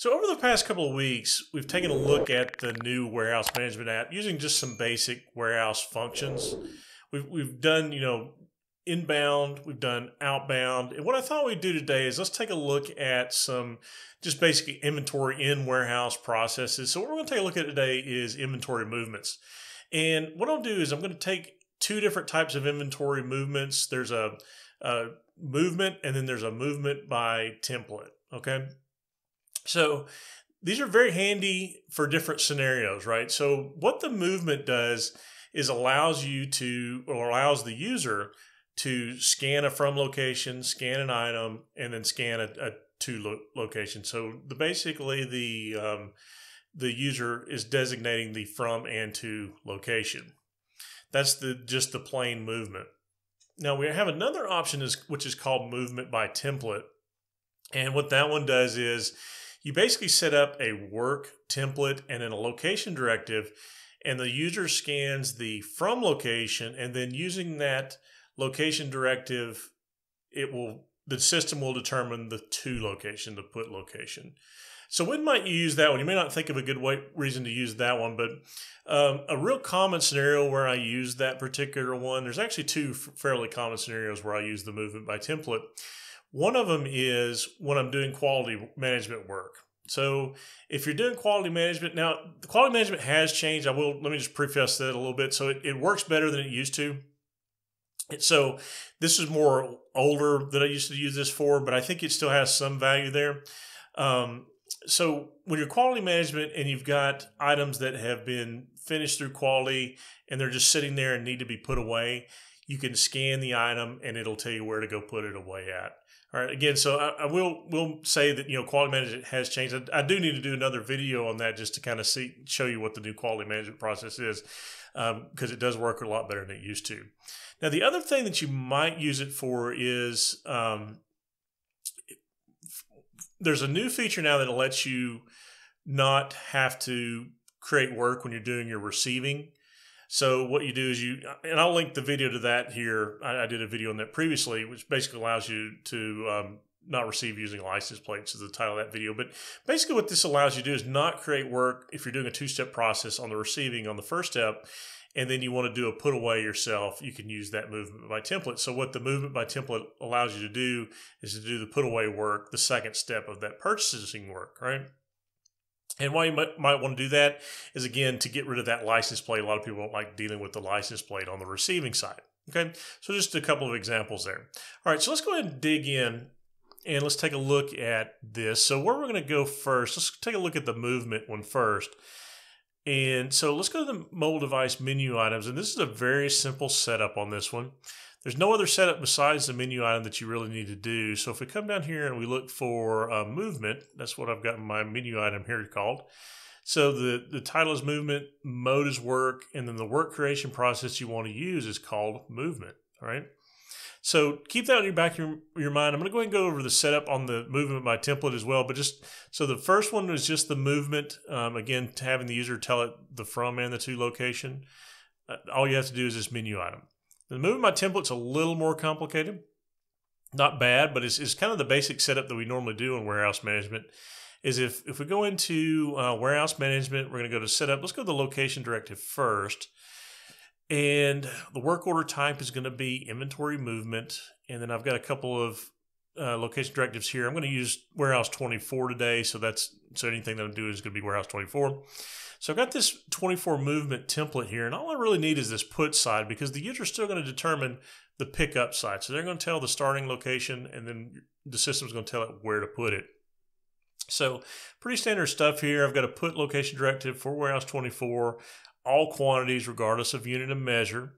So over the past couple of weeks, we've taken a look at the new warehouse management app using just some basic warehouse functions. We've, we've done, you know, inbound, we've done outbound. And what I thought we'd do today is let's take a look at some just basic inventory in warehouse processes. So what we're going to take a look at today is inventory movements. And what I'll do is I'm going to take two different types of inventory movements. There's a, a movement and then there's a movement by template. Okay. So these are very handy for different scenarios, right? So what the movement does is allows you to or allows the user to scan a from location, scan an item, and then scan a, a to lo- location. So the basically the um, the user is designating the from and to location. That's the just the plain movement. Now we have another option is which is called movement by template. And what that one does is you basically set up a work template and then a location directive, and the user scans the from location, and then using that location directive, it will the system will determine the to location, the put location. So when might you use that one? You may not think of a good way, reason to use that one, but um, a real common scenario where I use that particular one, there's actually two fairly common scenarios where I use the movement by template. One of them is when I'm doing quality management work. So if you're doing quality management, now the quality management has changed. I will, let me just preface that a little bit. So it, it works better than it used to. So this is more older that I used to use this for, but I think it still has some value there. Um, so when you're quality management and you've got items that have been finished through quality and they're just sitting there and need to be put away, you can scan the item and it'll tell you where to go put it away at. All right. Again, so I, I will will say that you know quality management has changed. I, I, do need to do another video on that just to kind of see show you what the new quality management process is because um, it does work a lot better than it used to. Now, the other thing that you might use it for is um, there's a new feature now that lets you not have to create work when you're doing your receiving. So what you do is you, and I'll link the video to that here. I, I did a video on that previously, which basically allows you to um, not receive using license plates is the title of that video. But basically what this allows you to do is not create work if you're doing a two-step process on the receiving on the first step and then you want to do a put away yourself, you can use that movement by template. So what the movement by template allows you to do is to do the put away work, the second step of that purchasing work, right? And why you might, might want to do that is again to get rid of that license plate. A lot of people don't like dealing with the license plate on the receiving side. Okay, so just a couple of examples there. All right, so let's go ahead and dig in and let's take a look at this. So where we're going to go first, let's take a look at the movement one first. And so let's go to the mobile device menu items. And this is a very simple setup on this one. There's no other setup besides the menu item that you really need to do. So if we come down here and we look for uh, movement, that's what I've got my menu item here called. So the, the title is movement, mode is work, and then the work creation process you want to use is called movement. All right. So keep that in your back of your, your mind. I'm going to go and go over the setup on the movement by template as well. But just so the first one is just the movement. Um, again, having the user tell it the from and the to location. Uh, all you have to do is this menu item. The movement by template's a little more complicated. Not bad, but it's, it's kind of the basic setup that we normally do in warehouse management. Is if, if we go into uh, warehouse management, we're going to go to setup. Let's go to the location directive first. And the work order type is going to be inventory movement. And then I've got a couple of uh, location directives here. I'm going to use warehouse 24 today. So that's so anything that I'm doing is going to be warehouse 24. So I've got this 24 movement template here. And all I really need is this put side because the user is still going to determine the pickup side. So they're going to tell the starting location and then the system is going to tell it where to put it. So pretty standard stuff here. I've got a put location directive for warehouse 24 all quantities regardless of unit of measure.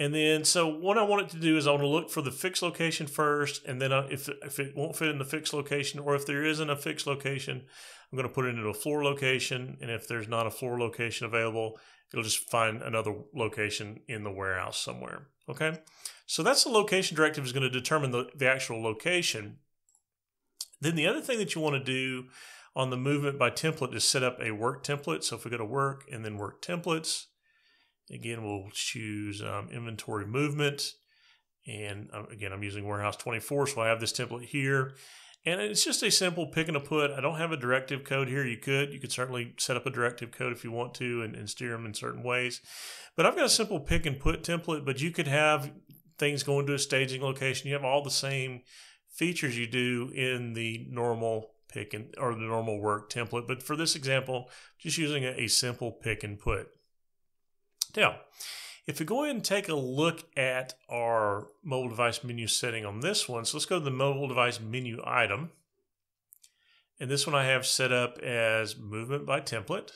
And then, so what I want it to do is I want to look for the fixed location first, and then if, if it won't fit in the fixed location, or if there isn't a fixed location, I'm going to put it into a floor location. And if there's not a floor location available, it'll just find another location in the warehouse somewhere. Okay, so that's the location directive is going to determine the, the actual location. Then the other thing that you want to do on the movement by template is set up a work template. So if we go to work and then work templates, again, we'll choose um, inventory movement. And um, again, I'm using warehouse 24, so I have this template here. And it's just a simple pick and a put. I don't have a directive code here. You could. You could certainly set up a directive code if you want to and, and steer them in certain ways. But I've got a simple pick and put template, but you could have things going to a staging location. You have all the same features you do in the normal pick and or the normal work template. But for this example, just using a, a simple pick and put. Now, if we go ahead and take a look at our mobile device menu setting on this one, so let's go to the mobile device menu item. And this one I have set up as movement by template.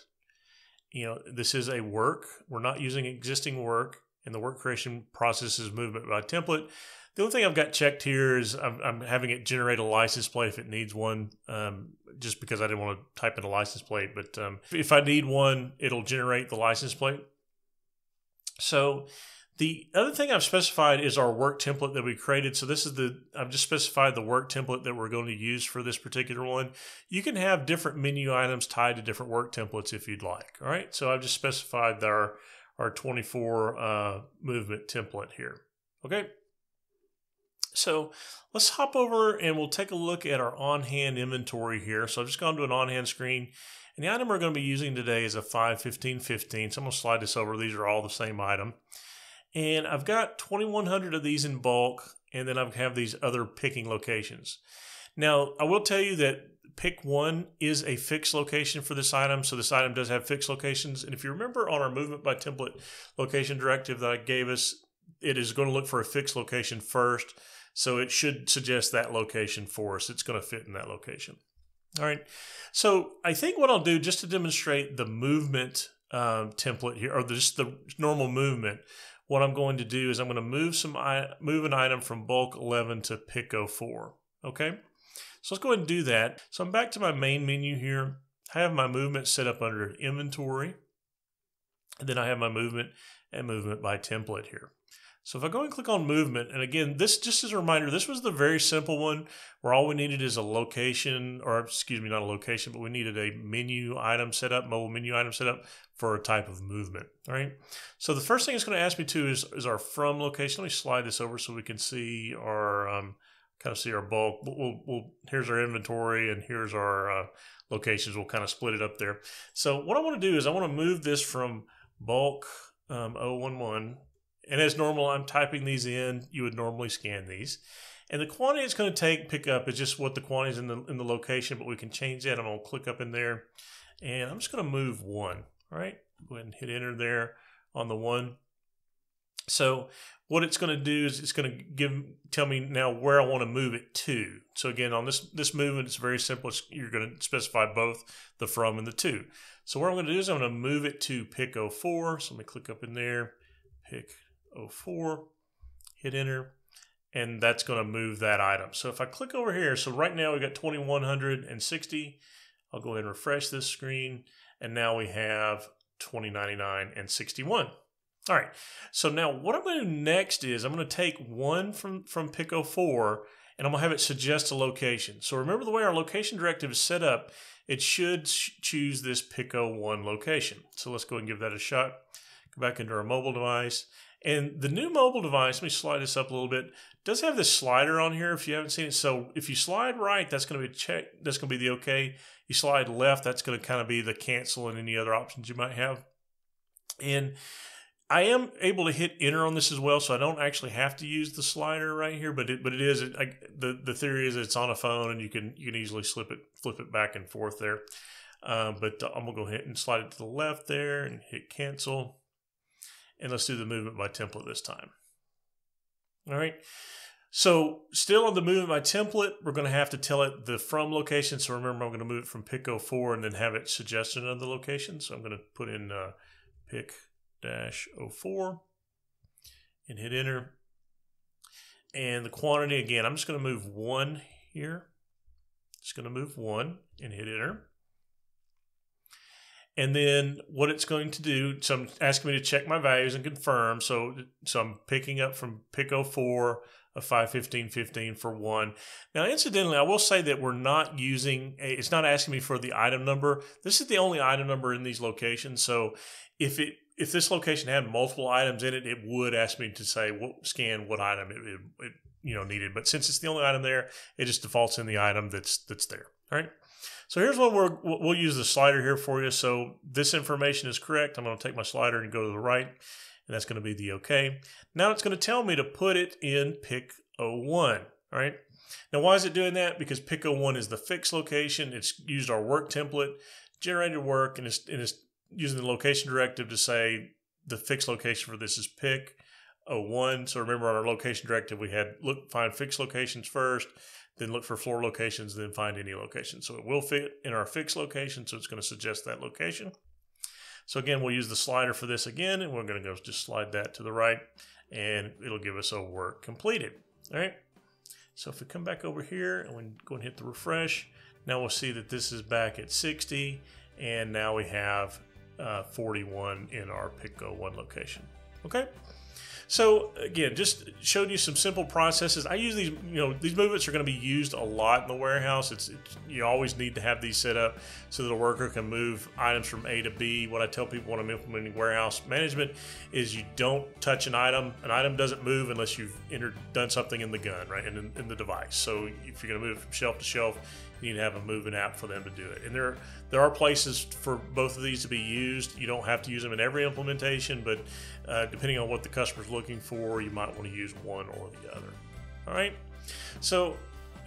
You know, this is a work. We're not using existing work, and the work creation process is movement by template. The only thing I've got checked here is I'm, I'm having it generate a license plate if it needs one, um, just because I didn't want to type in a license plate. But um, if I need one, it'll generate the license plate. So the other thing I've specified is our work template that we created. So this is the, I've just specified the work template that we're going to use for this particular one. You can have different menu items tied to different work templates if you'd like. All right. So I've just specified our, our 24 uh, movement template here. Okay. So let's hop over and we'll take a look at our on-hand inventory here. So I've just gone to an on-hand screen and the item we're going to be using today is a 51515. So I'm going to slide this over. These are all the same item. And I've got 2,100 of these in bulk, and then I have these other picking locations. Now, I will tell you that pick one is a fixed location for this item. So this item does have fixed locations. And if you remember on our movement by template location directive that I gave us, it is going to look for a fixed location first. So it should suggest that location for us. It's going to fit in that location. All right. So I think what I'll do just to demonstrate the movement um, template here, or just the normal movement, what I'm going to do is I'm going to move some move an item from bulk 11 to pick 04. Okay. So let's go ahead and do that. So I'm back to my main menu here. I have my movement set up under inventory. And then I have my movement and movement by template here. So if I go and click on movement, and again, this just as a reminder, this was the very simple one where all we needed is a location, or excuse me, not a location, but we needed a menu item set up, mobile menu item set up for a type of movement. All right. So the first thing it's going to ask me to is, is our from location. Let me slide this over so we can see our um, kind of see our bulk. We'll, we'll, here's our inventory and here's our uh, locations. We'll kind of split it up there. So what I want to do is I want to move this from bulk um, 011 and as normal, I'm typing these in. You would normally scan these. And the quantity it's going to take pickup is just what the quantity is in the, in the location, but we can change that. I'm going to click up in there and I'm just going to move one. All right. Go ahead and hit enter there on the one. So what it's going to do is it's going to give tell me now where I want to move it to. So again, on this this movement, it's very simple. It's, you're going to specify both the from and the to. So what I'm going to do is I'm going to move it to pick 04. So let me click up in there, pick 04, hit enter, and that's going to move that item. So if I click over here, so right now we got 2160. I'll go ahead and refresh this screen, and now we have 2099 and 61. All right, so now what I'm going to do next is I'm going to take one from, from pick 04 and I'm going to have it suggest a location. So remember the way our location directive is set up, it should choose this pick 01 location. So let's go and give that a shot. Go back into our mobile device and the new mobile device, let me slide this up a little bit, does have this slider on here if you haven't seen it. So if you slide right, that's going to be check. That's going to be the okay. You slide left, that's going to kind of be the cancel and any other options you might have. And I am able to hit enter on this as well, so I don't actually have to use the slider right here. But it but it is it, I, the the theory is it's on a phone and you can you can easily slip it flip it back and forth there. Uh, but I'm gonna go ahead and slide it to the left there and hit cancel. And let's do the movement by template this time. All right. So still on the movement by template, we're going to have to tell it the from location. So remember, I'm going to move it from pick 04 and then have it suggest another location. So I'm going to put in uh, pick dash 04 and hit enter. And the quantity, again, I'm just going to move one here. Just going to move one and hit enter. And then what it's going to do, so I'm asking me to check my values and confirm. So, so I'm picking up from pick 04 of 51515 for one. Now, incidentally, I will say that we're not using, a, it's not asking me for the item number. This is the only item number in these locations. So if it, if this location had multiple items in it, it would ask me to say what scan what item it, it, it you know needed. But since it's the only item there, it just defaults in the item that's that's there. All right. So here's what we're, we'll use the slider here for you. So this information is correct. I'm going to take my slider and go to the right, and that's going to be the OK. Now it's going to tell me to put it in pick 01. All right. Now, why is it doing that? Because pick 01 is the fixed location. It's used our work template, generated work, and it's, and it's using the location directive to say the fixed location for this is pick 01. So remember on our location directive, we had look find fixed locations first, then look for floor locations, then find any location. So it will fit in our fixed location, so it's going to suggest that location. So again, we'll use the slider for this again, and we're going to go just slide that to the right, and it'll give us a work completed. All right. So if we come back over here and we go and hit the refresh, now we'll see that this is back at 60, and now we have uh, 41 in our pick 01 location. Okay. So again, just showed you some simple processes. I use these, you know, these movements are going to be used a lot in the warehouse. It's, it's, you always need to have these set up so that a worker can move items from A to B. What I tell people when I'm implementing warehouse management is you don't touch an item. An item doesn't move unless you've entered done something in the gun, right, in, in the device. So if you're going to move from shelf to shelf, you need to have a moving app for them to do it. And there there are places for both of these to be used. You don't have to use them in every implementation, but uh, depending on what the customer's looking for, you might want to use one or the other. All right. So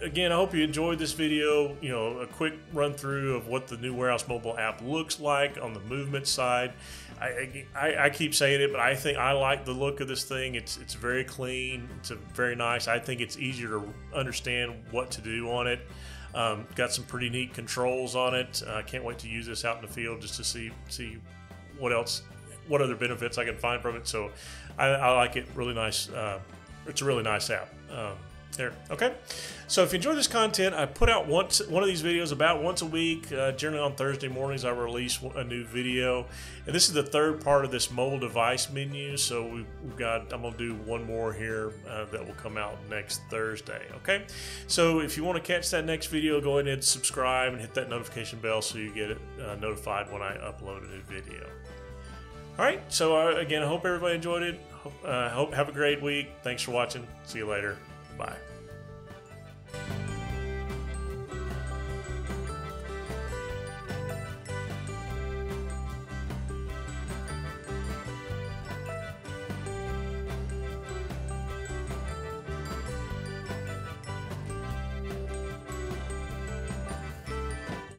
again, I hope you enjoyed this video. You know, a quick run through of what the new Warehouse Mobile app looks like on the movement side. I, I, I, keep saying it, but I think I like the look of this thing. It's it's very clean. It's very nice. I think it's easier to understand what to do on it. Um, got some pretty neat controls on it. I uh, can't wait to use this out in the field just to see see what else, what other benefits I can find from it. So I, I like it. Really nice. Uh, it's a really nice app. Um, there. Okay. So if you enjoy this content, I put out once one of these videos about once a week. Uh, generally on Thursday mornings, I release a new video, and this is the third part of this mobile device menu. So we've, we've got I'm gonna do one more here uh, that will come out next Thursday. Okay. So if you want to catch that next video, go ahead and subscribe and hit that notification bell so you get uh, notified when I upload a new video. All right. So uh, again, I hope everybody enjoyed it. Uh, hope have a great week. Thanks for watching. See you later. Bye.